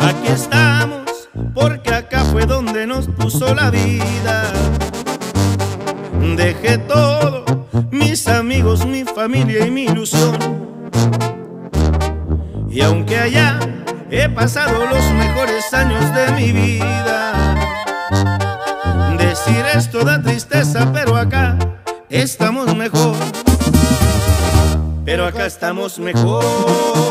Aquí estamos, porque acá fue donde nos puso la vida. Dejé todo, mis amigos, mi familia y mi ilusión. Y aunque allá he pasado los mejores años de mi vida, decir esto da tristeza, pero acá estamos mejor. Pero acá estamos mejor.